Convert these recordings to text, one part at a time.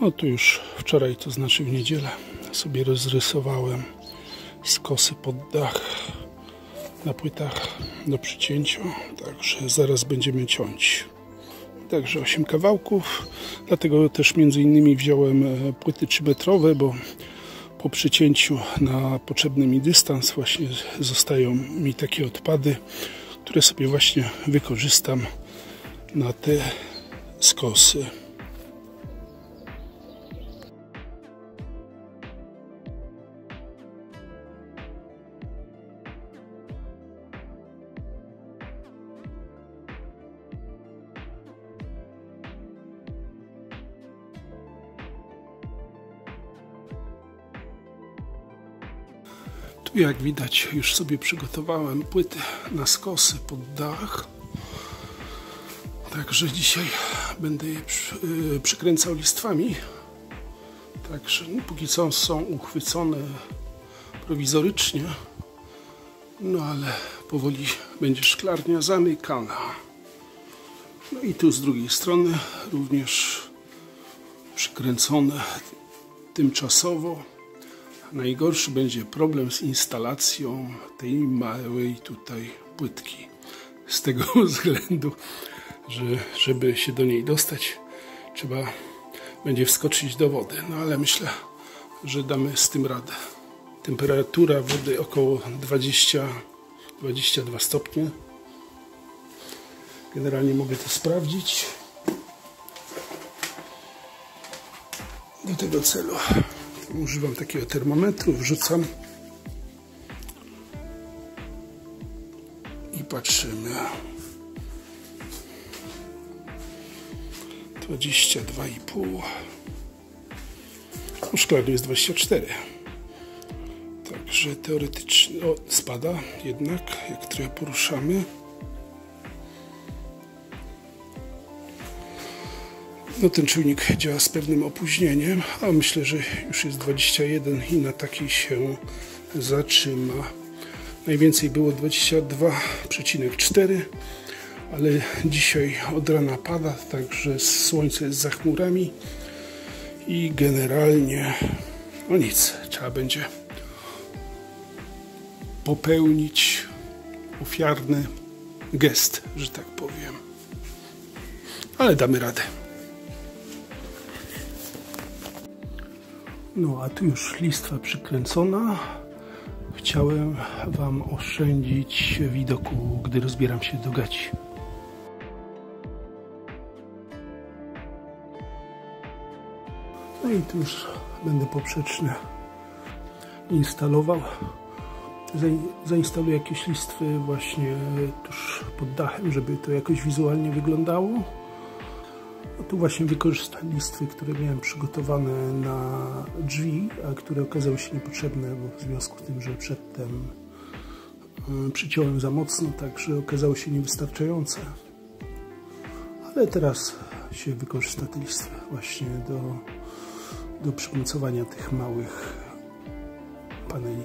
No tu już wczoraj, to znaczy w niedzielę, sobie rozrysowałem skosy pod dach na płytach do przycięcia, także zaraz będziemy ciąć. Także 8 kawałków, dlatego też między innymi wziąłem e, płyty 3-metrowe, bo po przycięciu na potrzebny mi dystans właśnie zostają mi takie odpady, które sobie właśnie wykorzystam na te skosy. Tu jak widać już sobie przygotowałem płyty na skosy pod dach. Także dzisiaj będę je yy, przykręcał listwami. Także no, póki co są uchwycone prowizorycznie. No ale powoli będzie szklarnia zamykana. No i tu z drugiej strony również przykręcone tymczasowo. Najgorszy będzie problem z instalacją tej małej tutaj płytki. Z tego względu, że żeby się do niej dostać, trzeba będzie wskoczyć do wody. No ale myślę, że damy z tym radę. Temperatura wody około 20-22 stopnie. Generalnie mogę to sprawdzić. Do tego celu używam takiego termometru, wrzucam i patrzymy. 22,5 no, szklany jest 24 także teoretycznie o, spada jednak jak trochę poruszamy No ten czujnik działa z pewnym opóźnieniem, a myślę, że już jest 21 i na takiej się zatrzyma. Najwięcej było 22,4, ale dzisiaj od rana pada, także słońce jest za chmurami i generalnie no nic, trzeba będzie popełnić ofiarny gest, że tak powiem. Ale damy radę. No a tu już listwa przykręcona. Chciałem Wam oszczędzić widoku, gdy rozbieram się do gaci. No i tu już będę poprzeczne instalował. Zainstaluję jakieś listwy właśnie tuż pod dachem, żeby to jakoś wizualnie wyglądało. Tu właśnie wykorzystam listwy, które miałem przygotowane na drzwi, a które okazały się niepotrzebne, bo w związku z tym, że przedtem e, przyciąłem za mocno, także okazały się niewystarczające. Ale teraz się wykorzysta te listwy właśnie do, do przymocowania tych małych paneli.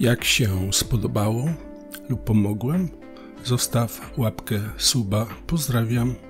Jak się spodobało lub pomogłem, zostaw łapkę suba. Pozdrawiam.